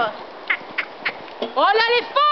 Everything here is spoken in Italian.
Dos en